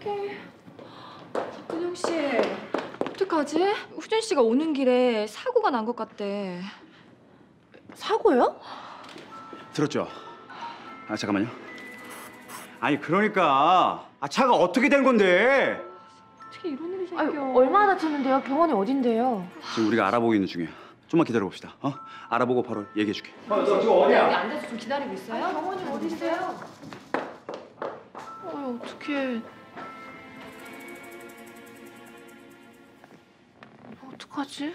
어떡해. 은영 씨, 어떡하지? 후준 씨가 오는 길에 사고가 난 것 같대. 사고요? 들었죠? 아 잠깐만요. 아니 그러니까 아 차가 어떻게 된 건데? 어떻게 이런 일이 아유, 생겨? 얼마나 다쳤는데요? 병원이 어딘데요? 지금 우리가 알아보고 있는 중이야. 좀만 기다려 봅시다. 어? 알아보고 바로 얘기해줄게. 너 지금 여기 앉아서 좀 기다리고 있어요? 병원이 어딘데요? 아유, 어떡해. 어떡하지?